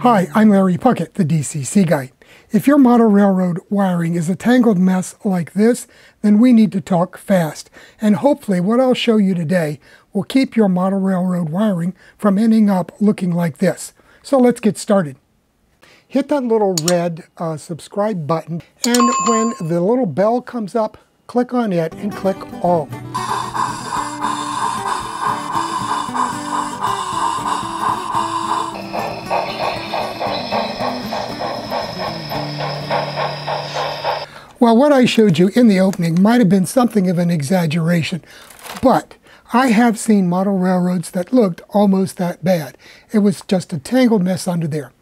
Hi, I'm Larry Puckett, the DCC guy. If your model railroad wiring is a tangled mess like this, then we need to talk fast. And hopefully what I'll show you today will keep your model railroad wiring from ending up looking like this. So let's get started. Hit that little red uh, subscribe button, and when the little bell comes up, click on it and click all. Well, what I showed you in the opening might have been something of an exaggeration, but I have seen model railroads that looked almost that bad. It was just a tangled mess under there.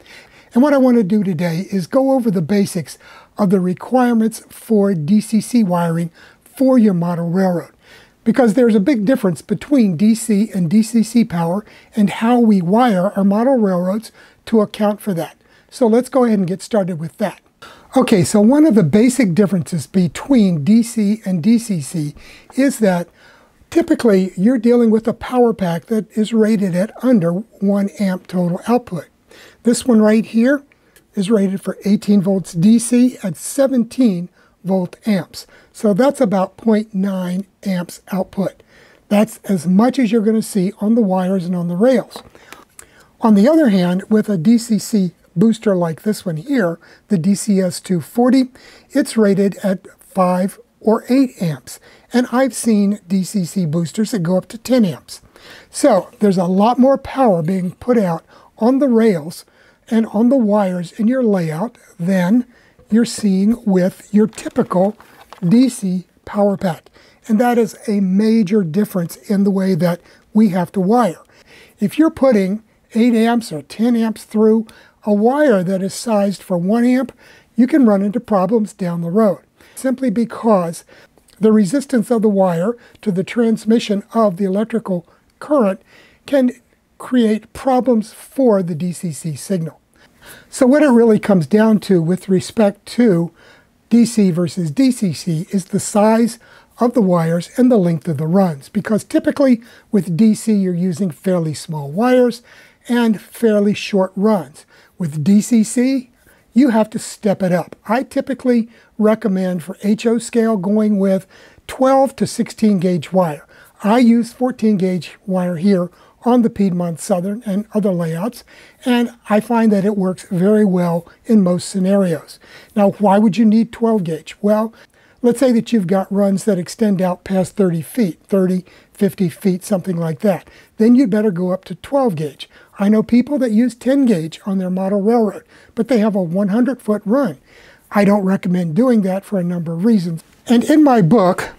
And what I want to do today is go over the basics of the requirements for DCC wiring for your model railroad. Because there's a big difference between DC and DCC power and how we wire our model railroads to account for that. So let's go ahead and get started with that. Okay, so one of the basic differences between DC and DCC is that typically you're dealing with a power pack that is rated at under 1 amp total output. This one right here is rated for 18 volts DC at 17 volt amps. So that's about 0.9 amps output. That's as much as you're going to see on the wires and on the rails. On the other hand, with a DCC booster like this one here, the DCS240, it's rated at 5 or 8 amps. And I've seen DCC boosters that go up to 10 amps. So there's a lot more power being put out on the rails and on the wires in your layout than you're seeing with your typical DC power pack. And that is a major difference in the way that we have to wire. If you're putting 8 amps or 10 amps through a wire that is sized for 1 amp, you can run into problems down the road, simply because the resistance of the wire to the transmission of the electrical current can create problems for the DCC signal. So what it really comes down to with respect to DC versus DCC is the size of the wires and the length of the runs because typically with DC you're using fairly small wires and fairly short runs. With DCC, you have to step it up. I typically recommend for HO scale going with 12 to 16 gauge wire. I use 14 gauge wire here on the Piedmont Southern and other layouts, and I find that it works very well in most scenarios. Now, why would you need 12 gauge? Well, let's say that you've got runs that extend out past 30 feet, 30, 50 feet, something like that. Then you'd better go up to 12 gauge. I know people that use 10 gauge on their model railroad, but they have a 100 foot run. I don't recommend doing that for a number of reasons. And in my book,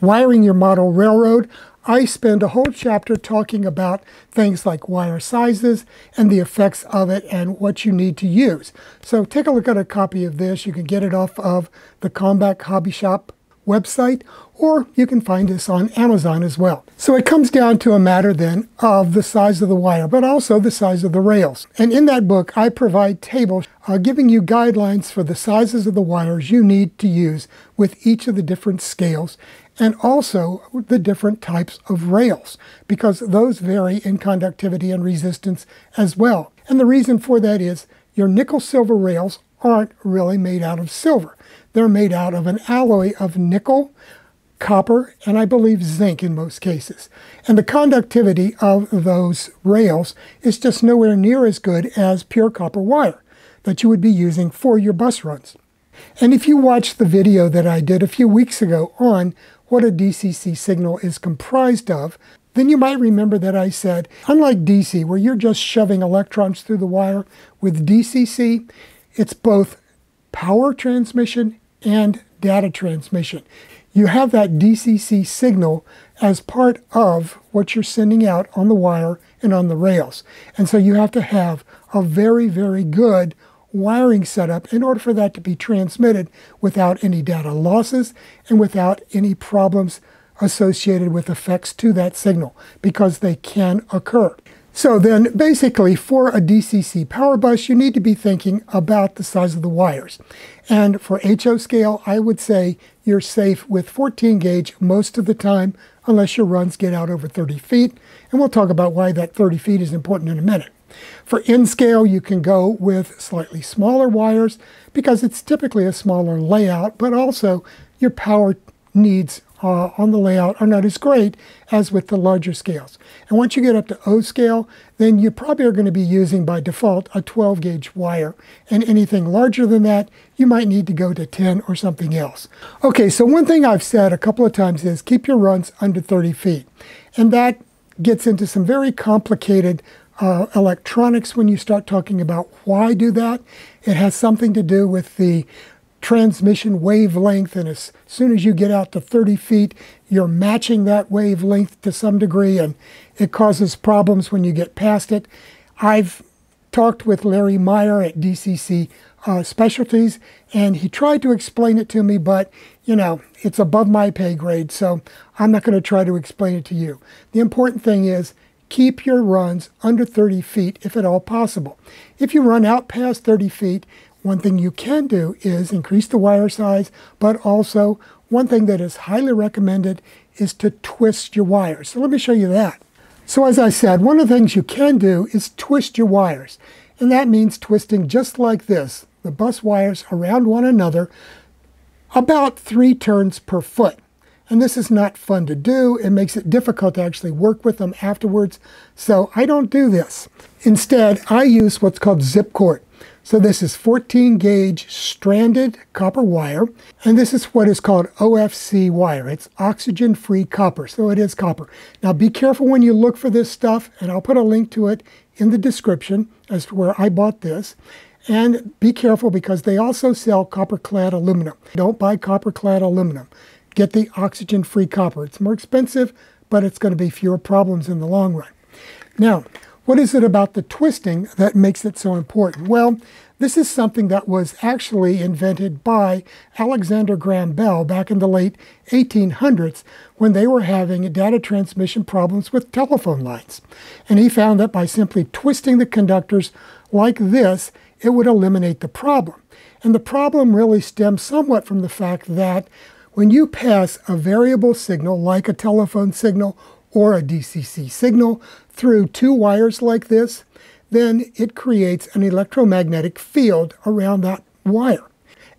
Wiring Your Model Railroad, I spend a whole chapter talking about things like wire sizes and the effects of it and what you need to use. So take a look at a copy of this. You can get it off of the Kalmbach Hobby Shop website, or you can find this on Amazon as well. So it comes down to a matter then of the size of the wire, but also the size of the rails. And in that book, I provide tables uh, giving you guidelines for the sizes of the wires you need to use with each of the different scales and also the different types of rails because those vary in conductivity and resistance as well. And the reason for that is your nickel silver rails aren't really made out of silver. They're made out of an alloy of nickel, copper, and I believe zinc in most cases. And the conductivity of those rails is just nowhere near as good as pure copper wire that you would be using for your bus runs. And if you watched the video that I did a few weeks ago on what a DCC signal is comprised of, then you might remember that I said, unlike DC, where you're just shoving electrons through the wire, with DCC, it's both power transmission and data transmission. You have that DCC signal as part of what you're sending out on the wire and on the rails. And so you have to have a very, very good wiring setup in order for that to be transmitted without any data losses and without any problems associated with effects to that signal because they can occur. So then basically for a DCC power bus, you need to be thinking about the size of the wires. And for HO scale, I would say you're safe with 14 gauge most of the time, unless your runs get out over 30 feet. And we'll talk about why that 30 feet is important in a minute. For N-scale, you can go with slightly smaller wires because it's typically a smaller layout, but also your power needs uh, on the layout are not as great as with the larger scales. And once you get up to O scale, then you probably are going to be using by default a 12 gauge wire. And anything larger than that, you might need to go to 10 or something else. Okay, so one thing I've said a couple of times is keep your runs under 30 feet. And that gets into some very complicated uh, electronics when you start talking about why do that. It has something to do with the transmission wavelength, and as soon as you get out to 30 feet, you're matching that wavelength to some degree, and it causes problems when you get past it. I've talked with Larry Maier at DCC uh, Specialties, and he tried to explain it to me, but you know, it's above my pay grade, so I'm not going to try to explain it to you. The important thing is keep your runs under 30 feet if at all possible. If you run out past 30 feet, one thing you can do is increase the wire size, but also one thing that is highly recommended is to twist your wires. So let me show you that. So as I said, one of the things you can do is twist your wires. And that means twisting just like this, the bus wires around one another about three turns per foot. And this is not fun to do. It makes it difficult to actually work with them afterwards. So I don't do this. Instead, I use what's called zip cord. So this is 14 gauge stranded copper wire, and this is what is called OFC wire. It's oxygen free copper, so it is copper. Now be careful when you look for this stuff, and I'll put a link to it in the description as to where I bought this. And be careful because they also sell copper clad aluminum. Don't buy copper clad aluminum. Get the oxygen free copper. It's more expensive, but it's going to be fewer problems in the long run. Now, what is it about the twisting that makes it so important? Well, this is something that was actually invented by Alexander Graham Bell back in the late 1800s when they were having data transmission problems with telephone lines. And he found that by simply twisting the conductors like this, it would eliminate the problem. And the problem really stems somewhat from the fact that when you pass a variable signal like a telephone signal or a DCC signal through two wires like this, then it creates an electromagnetic field around that wire.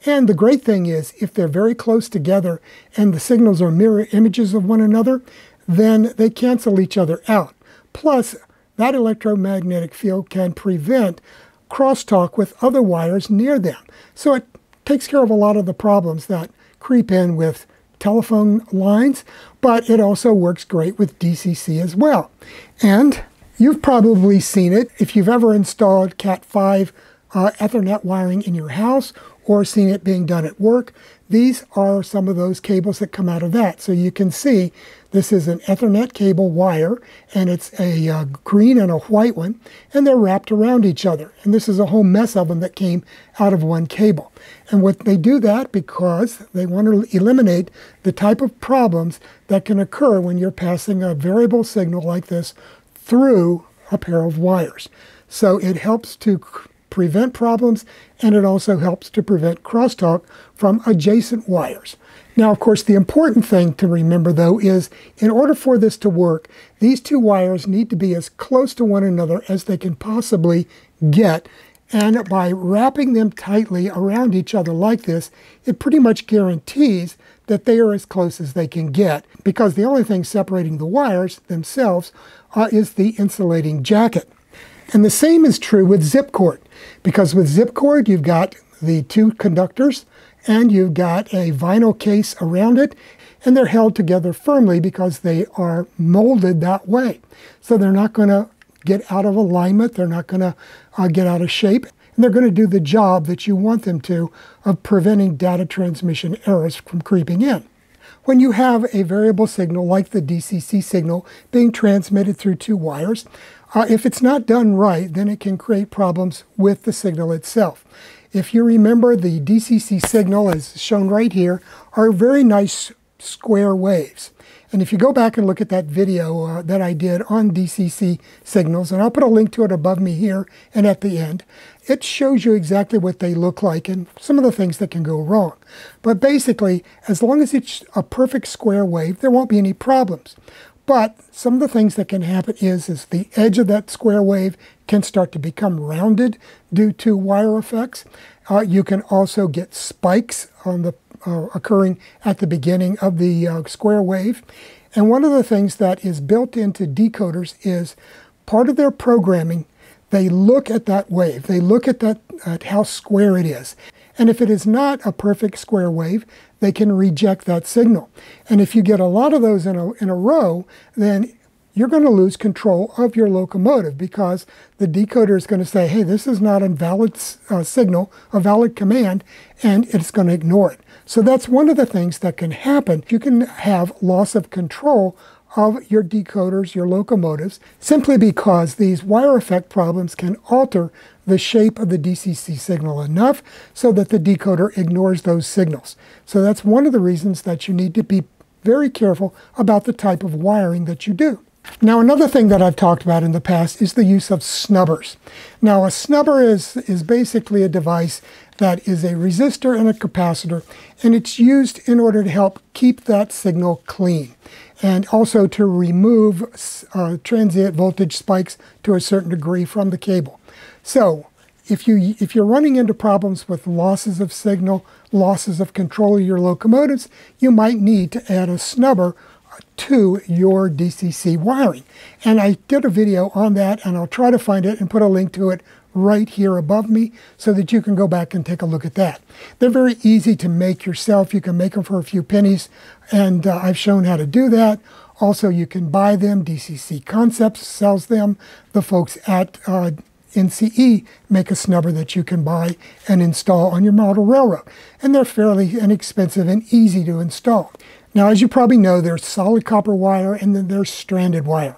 And the great thing is, if they're very close together and the signals are mirror images of one another, then they cancel each other out. Plus, that electromagnetic field can prevent crosstalk with other wires near them. So it takes care of a lot of the problems that creep in with telephone lines, but it also works great with DCC as well. And you've probably seen it if you've ever installed Cat5 uh, Ethernet wiring in your house or seen it being done at work. These are some of those cables that come out of that. So you can see this is an Ethernet cable wire, and it's a uh, green and a white one, and they're wrapped around each other. And this is a whole mess of them that came out of one cable. And what they do that because they want to eliminate the type of problems that can occur when you're passing a variable signal like this through a pair of wires. So it helps to prevent problems, and it also helps to prevent crosstalk from adjacent wires. Now, of course, the important thing to remember, though, is in order for this to work, these two wires need to be as close to one another as they can possibly get. And by wrapping them tightly around each other like this, it pretty much guarantees that they are as close as they can get because the only thing separating the wires themselves uh, is the insulating jacket. And the same is true with zip cord because with zip cord, you've got the two conductors and you've got a vinyl case around it and they're held together firmly because they are molded that way. So they're not going to get out of alignment, they're not going to uh, get out of shape, and they're going to do the job that you want them to of preventing data transmission errors from creeping in. When you have a variable signal like the DCC signal being transmitted through two wires, uh, if it's not done right, then it can create problems with the signal itself. If you remember, the DCC signal, as shown right here, are very nice square waves. And if you go back and look at that video uh, that I did on DCC signals, and I'll put a link to it above me here and at the end, it shows you exactly what they look like and some of the things that can go wrong. But basically, as long as it's a perfect square wave, there won't be any problems. But some of the things that can happen is, is the edge of that square wave can start to become rounded due to wire effects. Uh, you can also get spikes on the uh, occurring at the beginning of the uh, square wave. And one of the things that is built into decoders is part of their programming, they look at that wave. They look at that at how square it is. And if it is not a perfect square wave, they can reject that signal. And if you get a lot of those in a, in a row, then you're going to lose control of your locomotive because the decoder is going to say, hey, this is not a valid uh, signal, a valid command, and it's going to ignore it. So that's one of the things that can happen. You can have loss of control of your decoders, your locomotives, simply because these wire effect problems can alter the shape of the DCC signal enough so that the decoder ignores those signals. So that's one of the reasons that you need to be very careful about the type of wiring that you do. Now another thing that I've talked about in the past is the use of snubbers. Now a snubber is, is basically a device that is a resistor and a capacitor and it's used in order to help keep that signal clean and also to remove uh, transient voltage spikes to a certain degree from the cable. So if, you, if you're running into problems with losses of signal, losses of control of your locomotives, you might need to add a snubber to your DCC wiring. And I did a video on that, and I'll try to find it and put a link to it right here above me so that you can go back and take a look at that. They're very easy to make yourself. You can make them for a few pennies, and uh, I've shown how to do that. Also, you can buy them. DCC Concepts sells them. The folks at uh, NCE make a snubber that you can buy and install on your model railroad. And they're fairly inexpensive and easy to install. Now, as you probably know, there's solid copper wire and then there's stranded wire.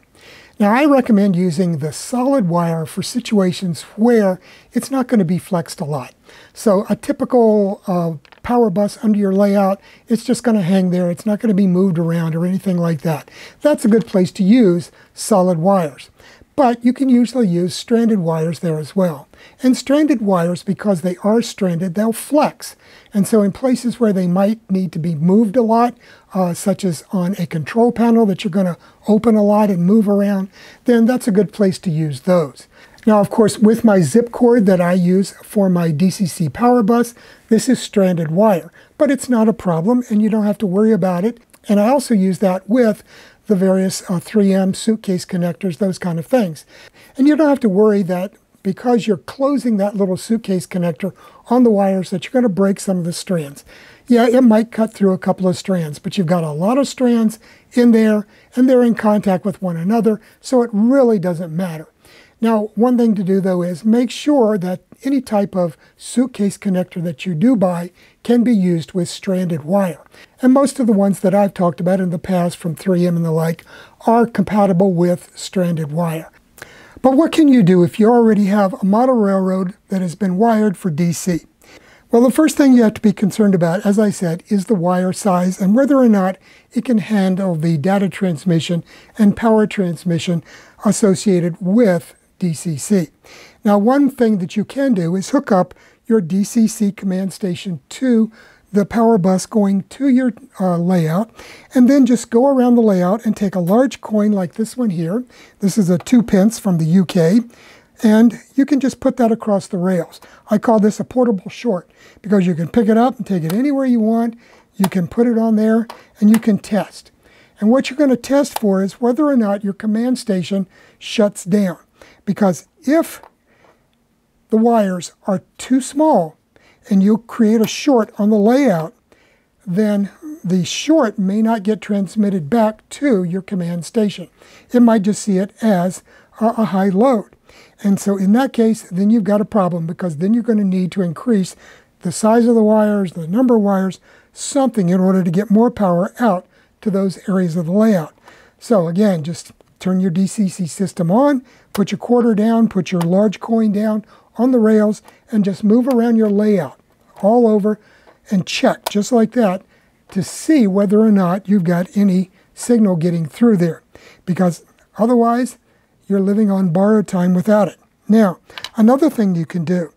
Now, I recommend using the solid wire for situations where it's not going to be flexed a lot. So a typical uh, power bus under your layout, it's just going to hang there. It's not going to be moved around or anything like that. That's a good place to use solid wires. But you can usually use stranded wires there as well. And stranded wires, because they are stranded, they'll flex. And so in places where they might need to be moved a lot, uh, such as on a control panel that you're going to open a lot and move around, then that's a good place to use those. Now, of course, with my zip cord that I use for my DCC power bus, this is stranded wire, but it's not a problem and you don't have to worry about it. And I also use that with the various uh, 3M suitcase connectors, those kind of things. And you don't have to worry that because you're closing that little suitcase connector on the wires that you're going to break some of the strands. Yeah, it might cut through a couple of strands, but you've got a lot of strands in there and they're in contact with one another, so it really doesn't matter. Now, one thing to do though is make sure that any type of suitcase connector that you do buy can be used with stranded wire. And most of the ones that I've talked about in the past from 3M and the like are compatible with stranded wire. But what can you do if you already have a model railroad that has been wired for DC? Well, the first thing you have to be concerned about, as I said, is the wire size and whether or not it can handle the data transmission and power transmission associated with DCC. Now, one thing that you can do is hook up your DCC command station to the power bus going to your uh, layout, and then just go around the layout and take a large coin like this one here. This is a two pence from the UK, and you can just put that across the rails. I call this a portable short because you can pick it up and take it anywhere you want. You can put it on there, and you can test. And what you're going to test for is whether or not your command station shuts down. Because if the wires are too small and you create a short on the layout, then the short may not get transmitted back to your command station. It might just see it as a, a high load. And so in that case, then you've got a problem because then you're going to need to increase the size of the wires, the number of wires, something in order to get more power out to those areas of the layout. So again, just turn your DCC system on, put your quarter down, put your large coin down on the rails, and just move around your layout all over and check just like that to see whether or not you've got any signal getting through there because otherwise you're living on borrowed time without it. Now, another thing you can do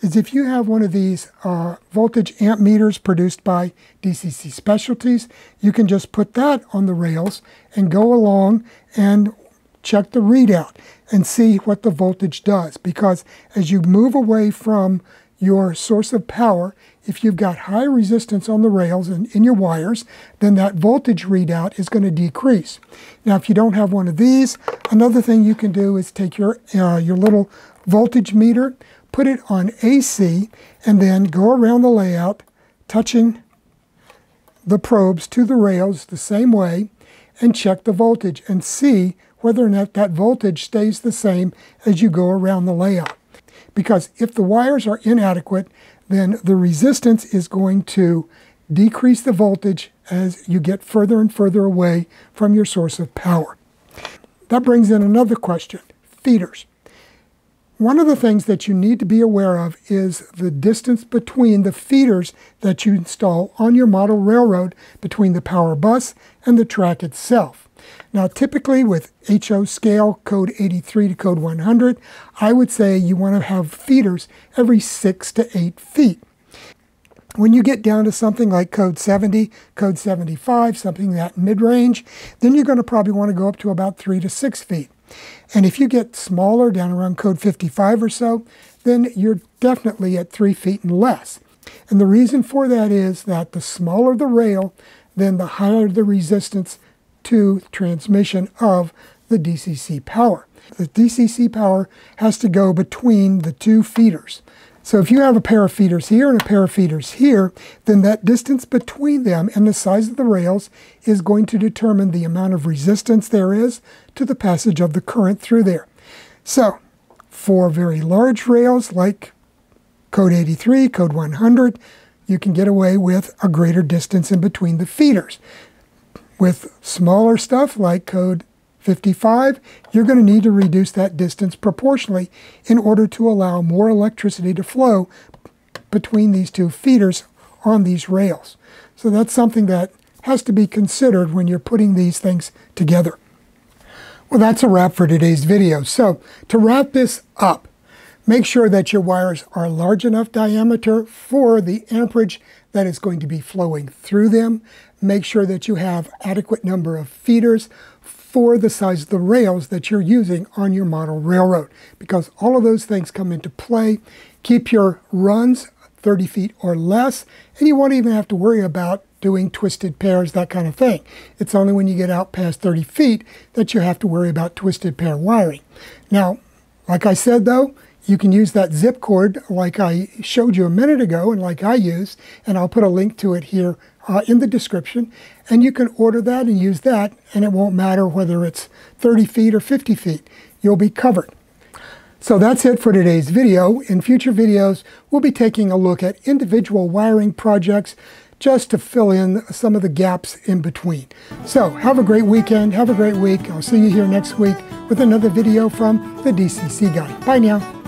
is if you have one of these uh, voltage amp meters produced by DCC Specialties, you can just put that on the rails and go along and check the readout and see what the voltage does. Because as you move away from your source of power, if you've got high resistance on the rails and in your wires, then that voltage readout is going to decrease. Now, if you don't have one of these, another thing you can do is take your, uh, your little voltage meter, put it on AC, and then go around the layout, touching the probes to the rails the same way, and check the voltage and see whether or not that voltage stays the same as you go around the layout. Because if the wires are inadequate, then the resistance is going to decrease the voltage as you get further and further away from your source of power. That brings in another question, feeders. One of the things that you need to be aware of is the distance between the feeders that you install on your model railroad between the power bus and the track itself. Now typically with HO scale code 83 to code 100, I would say you want to have feeders every 6 to 8 feet. When you get down to something like code 70, code 75, something that mid-range, then you're going to probably want to go up to about 3 to 6 feet. And if you get smaller, down around code 55 or so, then you're definitely at 3 feet and less. And the reason for that is that the smaller the rail, then the higher the resistance to transmission of the DCC power. The DCC power has to go between the two feeders. So if you have a pair of feeders here and a pair of feeders here, then that distance between them and the size of the rails is going to determine the amount of resistance there is to the passage of the current through there. So for very large rails like code 83, code 100, you can get away with a greater distance in between the feeders. With smaller stuff like code 55, you're going to need to reduce that distance proportionally in order to allow more electricity to flow between these two feeders on these rails. So that's something that has to be considered when you're putting these things together. Well, that's a wrap for today's video. So to wrap this up, make sure that your wires are large enough diameter for the amperage that is going to be flowing through them. Make sure that you have adequate number of feeders for the size of the rails that you're using on your model railroad because all of those things come into play. Keep your runs 30 feet or less and you won't even have to worry about doing twisted pairs, that kind of thing. It's only when you get out past 30 feet that you have to worry about twisted pair wiring. Now, like I said though, you can use that zip cord like I showed you a minute ago and like I use, and I'll put a link to it here uh, in the description. And you can order that and use that, and it won't matter whether it's 30 feet or 50 feet. You'll be covered. So that's it for today's video. In future videos, we'll be taking a look at individual wiring projects just to fill in some of the gaps in between. So have a great weekend. Have a great week. I'll see you here next week with another video from the DCC Guy. Bye now.